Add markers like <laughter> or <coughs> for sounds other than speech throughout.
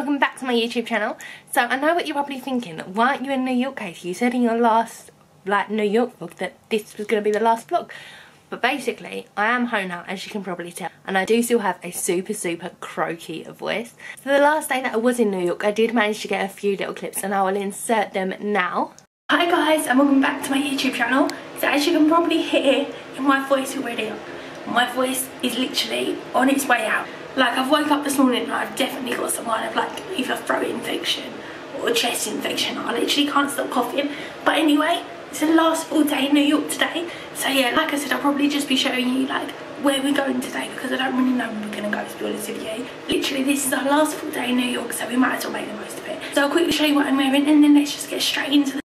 welcome back to my YouTube channel. So I know what you're probably thinking, why aren't you in New York Katie? You said in your last like New York vlog that this was going to be the last vlog. But basically, I am home now, as you can probably tell. And I do still have a super, super croaky voice. So the last day that I was in New York, I did manage to get a few little clips and I will insert them now. Hi guys, and welcome back to my YouTube channel. So as you can probably hear in my voice already, my voice is literally on its way out. Like I've woke up this morning and I've definitely got some kind of like either throat infection or chest infection. I literally can't stop coughing. But anyway, it's the last full day in New York today. So yeah, like I said, I'll probably just be showing you like where we're going today because I don't really know where we're going to go to be honest with you. Literally this is our last full day in New York so we might as well make the most of it. So I'll quickly show you what I'm wearing and then let's just get straight into the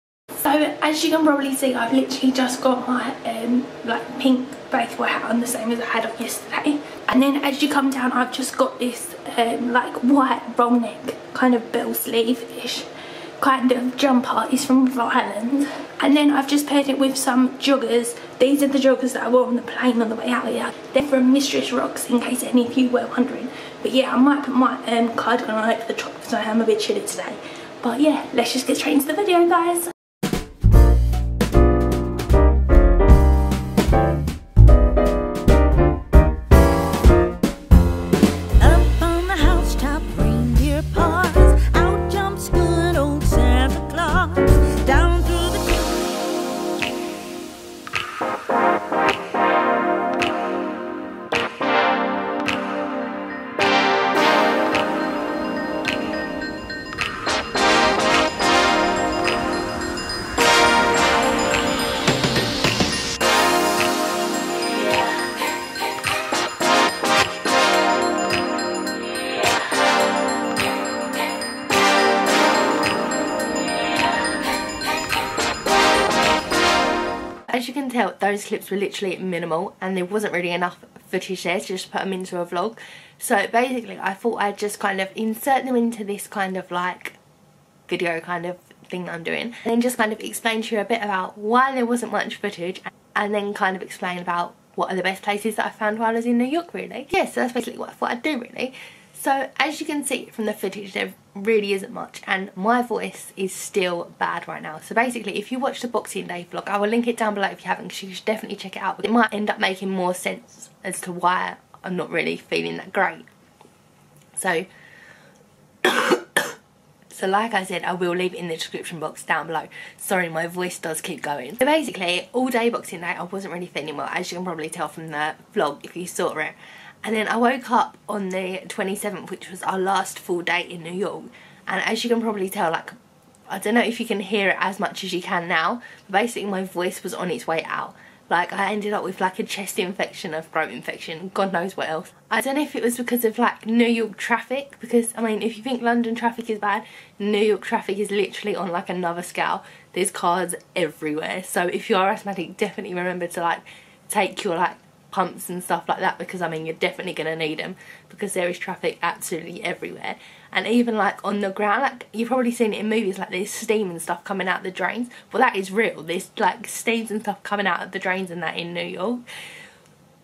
as you can probably see I've literally just got my um, like pink baseball hat on the same as I had on yesterday. And then as you come down I've just got this um, like white roll neck kind of bell sleeve ish kind of jumper. Is from River Island and then I've just paired it with some joggers. These are the joggers that I wore on the plane on the way out here. They're from Mistress Rocks in case any of you were wondering. But yeah I might put my um, cardigan on over the top because I am a bit chilly today. But yeah let's just get straight into the video guys those clips were literally minimal and there wasn't really enough footage there to just put them into a vlog so basically I thought I'd just kind of insert them into this kind of like video kind of thing I'm doing and then just kind of explain to you a bit about why there wasn't much footage and then kind of explain about what are the best places that I found while I was in New York really. Yeah so that's basically what I thought I'd do really. So as you can see from the footage there really isn't much and my voice is still bad right now. So basically if you watch the Boxing Day vlog, I will link it down below if you haven't because you should definitely check it out. It might end up making more sense as to why I'm not really feeling that great. So, <coughs> so like I said, I will leave it in the description box down below. Sorry, my voice does keep going. So basically, all day Boxing Day, I wasn't really feeling well, as you can probably tell from the vlog if you saw it. And then I woke up on the 27th, which was our last full day in New York. And as you can probably tell, like, I don't know if you can hear it as much as you can now, but basically my voice was on its way out. Like, I ended up with like a chest infection, a throat infection, God knows what else. I don't know if it was because of like New York traffic, because I mean, if you think London traffic is bad, New York traffic is literally on like another scale. There's cars everywhere. So if you are asthmatic, definitely remember to like take your like pumps and stuff like that because I mean you're definitely going to need them because there is traffic absolutely everywhere. And even like on the ground like you've probably seen it in movies like there's steam and stuff coming out the drains. Well that is real. There's like steams and stuff coming out of the drains and that in New York.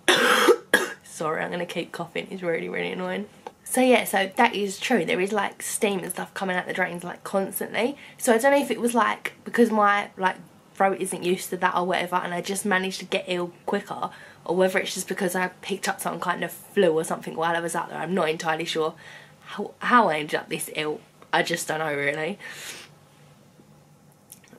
<coughs> Sorry I'm going to keep coughing. It's really really annoying. So yeah, so that is true. There is like steam and stuff coming out the drains like constantly. So I don't know if it was like because my like throat isn't used to that or whatever and I just managed to get ill quicker or whether it's just because I picked up some kind of flu or something while I was out there. I'm not entirely sure how, how I ended up this ill. I just don't know really.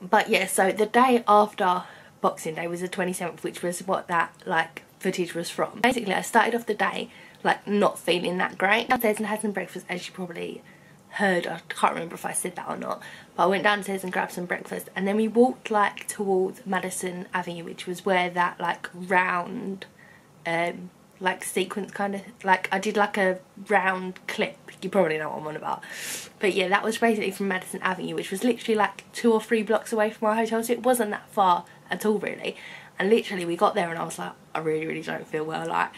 But yeah, so the day after Boxing Day was the 27th, which was what that like footage was from. Basically, I started off the day like not feeling that great. Downstairs and had some breakfast, as you probably heard. I can't remember if I said that or not. But I went downstairs and grabbed some breakfast and then we walked like towards Madison Avenue which was where that like round um like sequence kind of like I did like a round clip you probably know what I'm on about but yeah that was basically from Madison Avenue which was literally like two or three blocks away from our hotel so it wasn't that far at all really and literally we got there and I was like I really really don't feel well like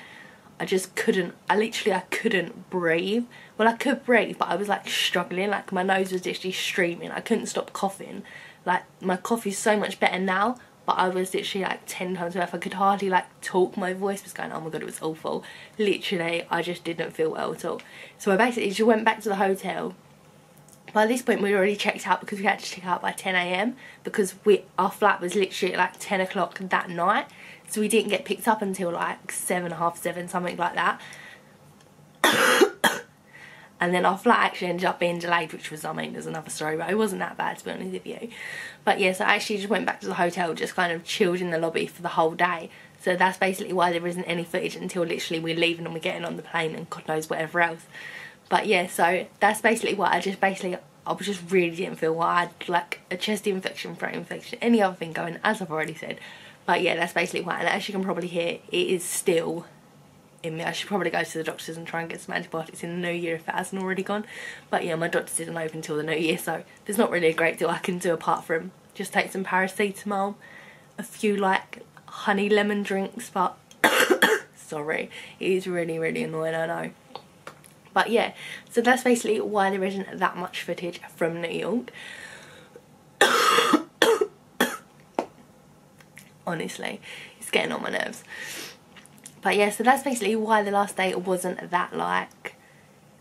I just couldn't, I literally, I couldn't breathe. Well, I could breathe, but I was like struggling, like my nose was literally streaming. I couldn't stop coughing. Like my cough is so much better now, but I was literally like 10 times worse. I could hardly like talk. My voice was going, oh my god, it was awful. Literally, I just didn't feel well at all. So I basically just went back to the hotel by this point we already checked out because we had to check out by 10am because we our flat was literally at like 10 o'clock that night so we didn't get picked up until like seven half seven something like that. <coughs> And then our flight actually ended up being delayed which was I mean there's another story but it wasn't that bad to be honest with you. But yes yeah, so I actually just went back to the hotel just kind of chilled in the lobby for the whole day. So that's basically why there isn't any footage until literally we're leaving and we're getting on the plane and God knows whatever else. But yeah so that's basically why I just basically I was just really didn't feel well I had like a chest infection throat infection any other thing going as I've already said but yeah that's basically why and as you can probably hear it is still in me. I should probably go to the doctors and try and get some antibiotics in the new year if it hasn't already gone. But yeah, my doctor's didn't open until the new year, so there's not really a great deal I can do apart from just take some paracetamol, a few like honey lemon drinks, but <coughs> sorry, it is really, really annoying, I know. But yeah, so that's basically why there isn't that much footage from New York. Honestly, it's getting on my nerves. But yeah, so that's basically why the last day wasn't that like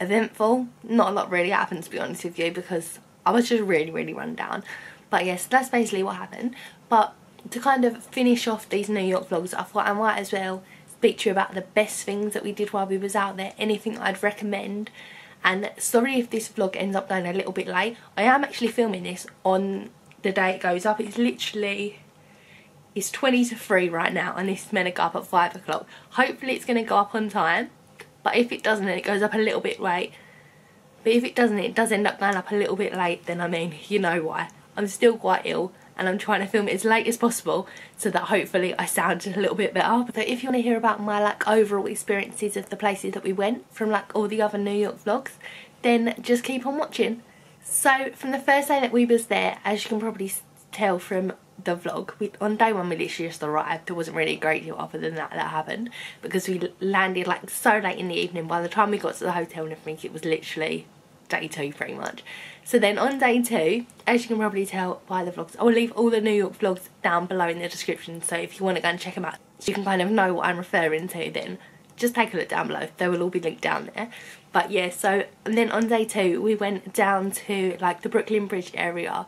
eventful. Not a lot really happened to be honest with you because I was just really, really run down. But yes, yeah, so that's basically what happened. But to kind of finish off these New York vlogs, I thought I might as well speak to you about the best things that we did while we was out there, anything I'd recommend. And sorry if this vlog ends up going a little bit late. I am actually filming this on the day it goes up. It's literally it's 20 to 3 right now and this is meant to go up at 5 o'clock. Hopefully it's going to go up on time. But if it doesn't it goes up a little bit late. But if it doesn't it does end up going up a little bit late then I mean you know why. I'm still quite ill and I'm trying to film it as late as possible so that hopefully I sound a little bit better. But if you want to hear about my like overall experiences of the places that we went from like all the other New York vlogs then just keep on watching. So from the first day that we was there as you can probably tell from the vlog. We, on day one we literally just arrived. There wasn't really a great deal other than that that happened because we landed like so late in the evening. By the time we got to the hotel and everything it was literally day two pretty much. So then on day two, as you can probably tell by the vlogs, I'll leave all the New York vlogs down below in the description so if you want to go and check them out so you can kind of know what I'm referring to then just take a look down below. They will all be linked down there. But yeah, so and then on day two we went down to like the Brooklyn Bridge area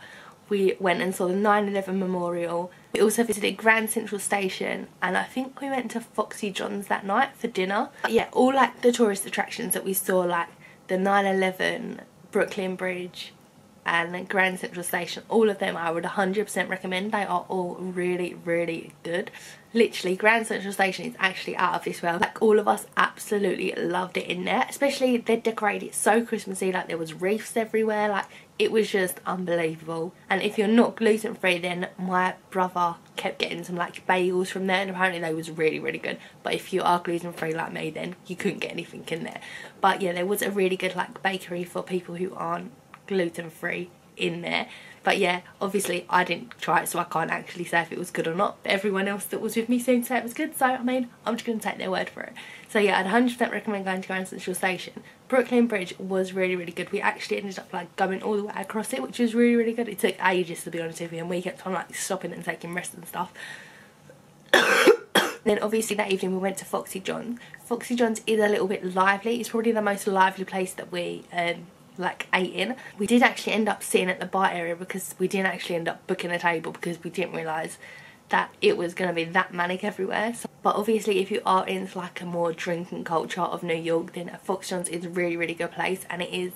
we went and saw the 9-11 memorial. We also visited Grand Central Station and I think we went to Foxy John's that night for dinner. But yeah, all like the tourist attractions that we saw like the 9-11, Brooklyn Bridge and Grand Central Station, all of them I would 100% recommend. They are all really, really good literally Grand Central Station is actually out of this world like all of us absolutely loved it in there especially they decorated it so Christmassy like there was wreaths everywhere like it was just unbelievable. And if you're not gluten free then my brother kept getting some like bagels from there and apparently they was really really good. But if you are gluten free like me then you couldn't get anything in there. But yeah there was a really good like bakery for people who aren't gluten free in there but yeah, obviously I didn't try it so I can't actually say if it was good or not. But everyone else that was with me seemed to say it was good so I mean I'm just going to take their word for it. So yeah, I'd 100% recommend going to Grand Central Station. Brooklyn Bridge was really really good. We actually ended up like going all the way across it which was really really good. It took ages to be honest with you and we kept on like stopping and taking rest and stuff. <coughs> then obviously that evening we went to Foxy John's. Foxy John's is a little bit lively. It's probably the most lively place that we um, like ate in. We did actually end up sitting at the bar area because we didn't actually end up booking a table because we didn't realise that it was going to be that manic everywhere. So, but obviously if you are into like a more drinking culture of New York then Foxy John's is a really really good place and it is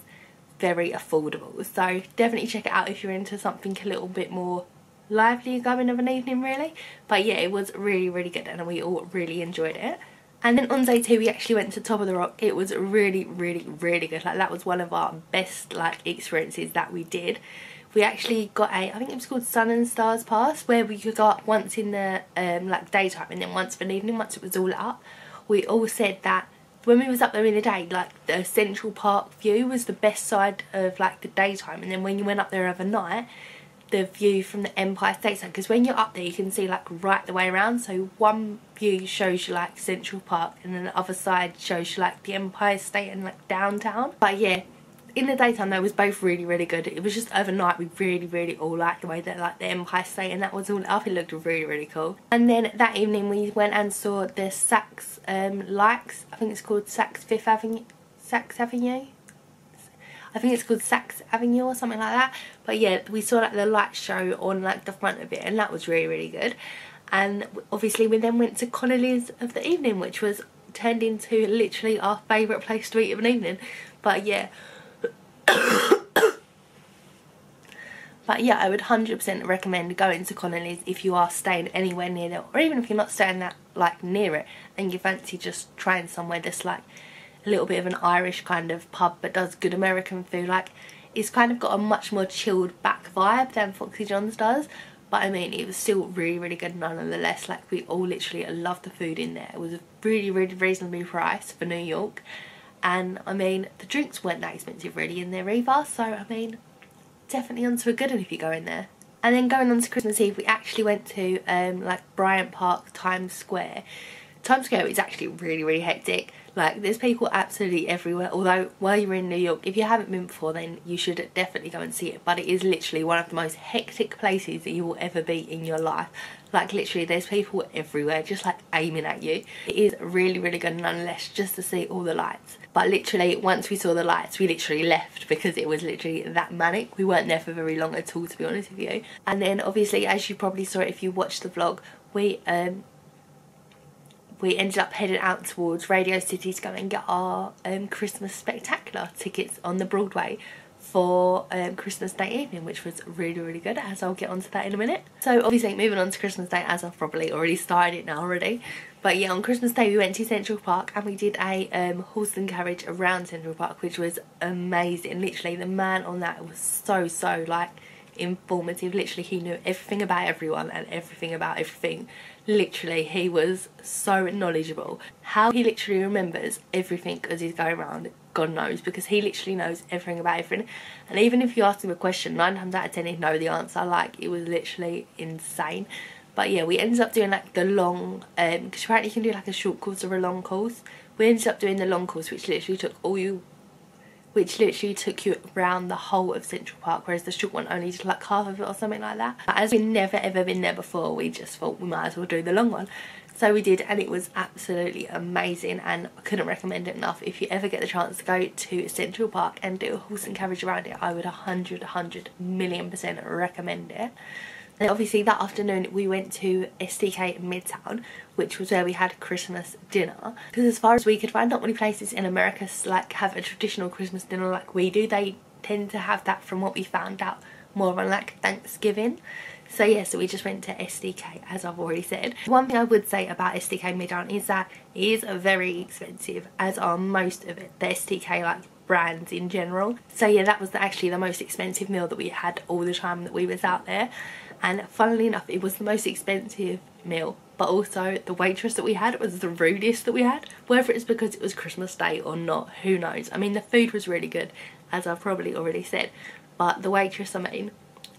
very affordable. So definitely check it out if you're into something a little bit more lively going of an evening really. But yeah it was really really good and we all really enjoyed it. And then on day two we actually went to Top of the Rock. It was really, really, really good. Like that was one of our best like experiences that we did. We actually got a, I think it was called Sun and Stars Pass, where we could go up once in the um, like daytime and then once for the evening, once it was all up. We all said that when we was up there in the day, like the Central Park view was the best side of like the daytime, and then when you went up there overnight, the view from the Empire State Side because when you're up there you can see like right the way around. So one view shows you like Central Park and then the other side shows you like the Empire State and like downtown. But yeah in the daytime they was both really really good. It was just overnight we really really all liked the way that like the Empire State and that was all up. It looked really really cool. And then that evening we went and saw the Saks um, Lights I think it's called Saks Fifth Avenue Saks Avenue I think it's called Saks Avenue or something like that. But yeah, we saw like the light show on like the front of it and that was really, really good. And obviously we then went to Connolly's of the evening, which was turned into literally our favourite place to eat of an evening. But yeah. <coughs> But yeah, I would 100% recommend going to Connolly's if you are staying anywhere near there, or even if you're not staying that like near it, and you fancy just trying somewhere that's like little bit of an Irish kind of pub, but does good American food. Like it's kind of got a much more chilled back vibe than Foxy John's does. But I mean, it was still really, really good nonetheless. Like we all literally loved the food in there. It was a really, really reasonably priced for New York. And I mean, the drinks weren't that expensive really in there either. So I mean, definitely onto a good one if you go in there. And then going on to Christmas Eve, we actually went to um, like Bryant Park, Times Square. Times Square is actually really, really hectic. Like, there's people absolutely everywhere. Although, while you're in New York, if you haven't been before, then you should definitely go and see it. But it is literally one of the most hectic places that you will ever be in your life. Like, literally, there's people everywhere just like aiming at you. It is really, really good nonetheless just to see all the lights. But literally, once we saw the lights, we literally left because it was literally that manic. We weren't there for very long at all, to be honest with you. And then, obviously, as you probably saw it if you watched the vlog, we um, we ended up heading out towards Radio City to go and get our um, Christmas Spectacular tickets on the Broadway for um, Christmas Day evening, which was really, really good, as I'll get onto that in a minute. So obviously moving on to Christmas Day, as I've probably already started it now already. But yeah, on Christmas Day we went to Central Park and we did a um, horse and carriage around Central Park, which was amazing. Literally, the man on that was so, so like informative. Literally, he knew everything about everyone and everything about everything. Literally, he was so knowledgeable. How he literally remembers everything as he's going around, God knows, because he literally knows everything about everything. And even if you ask him a question, nine times out of ten he'd know the answer. Like, it was literally insane. But yeah, we ended up doing like the long, because um, apparently you can do like a short course or a long course. We ended up doing the long course, which literally took all you which literally took you around the whole of Central Park, whereas the short one only did like half of it or something like that. As we'd never ever been there before, we just thought we might as well do the long one. So we did and it was absolutely amazing and I couldn't recommend it enough. If you ever get the chance to go to Central Park and do a horse and carriage around it, I would 100, 100 million percent recommend it. And obviously that afternoon we went to STK Midtown, which was where we had Christmas dinner. Because as far as we could find, not many places in America like have a traditional Christmas dinner like we do. They tend to have that from what we found out more on like Thanksgiving. So yeah, so we just went to STK as I've already said. One thing I would say about STK Midtown is that it is very expensive as are most of it. The STK like brands in general. So yeah, that was actually the most expensive meal that we had all the time that we was out there and funnily enough it was the most expensive meal but also the waitress that we had was the rudest that we had. Whether it's because it was Christmas day or not who knows? I mean the food was really good as I've probably already said. But the waitress I mean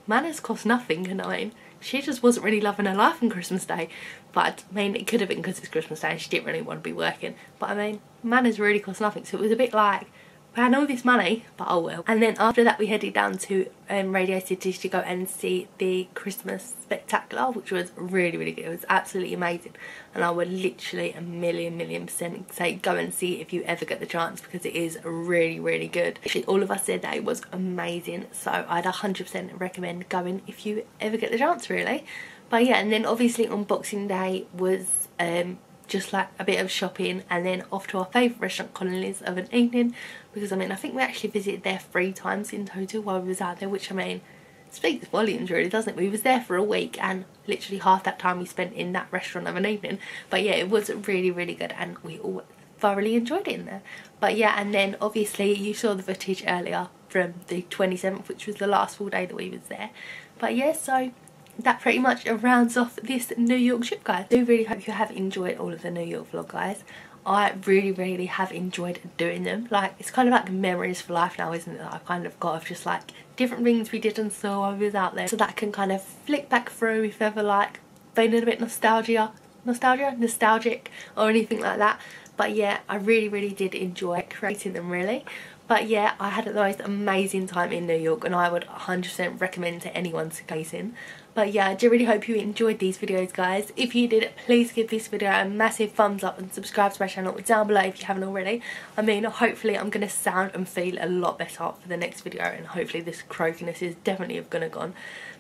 manners cost nothing and I mean? She just wasn't really loving her life on Christmas Day. But I mean it could have been because it's Christmas Day and she didn't really want to be working. But I mean manners really cost nothing. So it was a bit like I had all this money, but I will. And then after that we headed down to um, Radio City to go and see the Christmas Spectacular, which was really, really good. It was absolutely amazing. And I would literally a million, million percent say go and see if you ever get the chance because it is really, really good. Actually, all of us said that it was amazing. So I'd 100% recommend going if you ever get the chance, really. But yeah, and then obviously on Boxing Day was um, just like a bit of shopping and then off to our favourite restaurant Connolly's of an evening. Because I mean I think we actually visited there three times in total while we was out there which I mean speaks volumes really doesn't it? We was there for a week and literally half that time we spent in that restaurant of an evening. But yeah it was really really good and we all thoroughly enjoyed it in there. But yeah and then obviously you saw the footage earlier from the 27th which was the last full day that we was there. But yeah so that pretty much rounds off this New York trip guys. I do really hope you have enjoyed all of the New York vlog guys. I really really have enjoyed doing them like it's kind of like memories for life now isn't it that I've kind of got of just like different things we did and saw while we was out there so that I can kind of flick back through if ever like feeling a little bit nostalgia nostalgia nostalgic or anything like that but yeah I really really did enjoy creating them really but yeah, I had the most amazing time in New York and I would 100% recommend to anyone to place in. But yeah I do really hope you enjoyed these videos guys. If you did please give this video a massive thumbs up and subscribe to my channel down below if you haven't already. I mean hopefully I'm gonna sound and feel a lot better for the next video and hopefully this croakiness is definitely gonna gone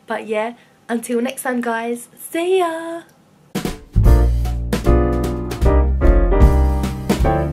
but yeah until next time guys see ya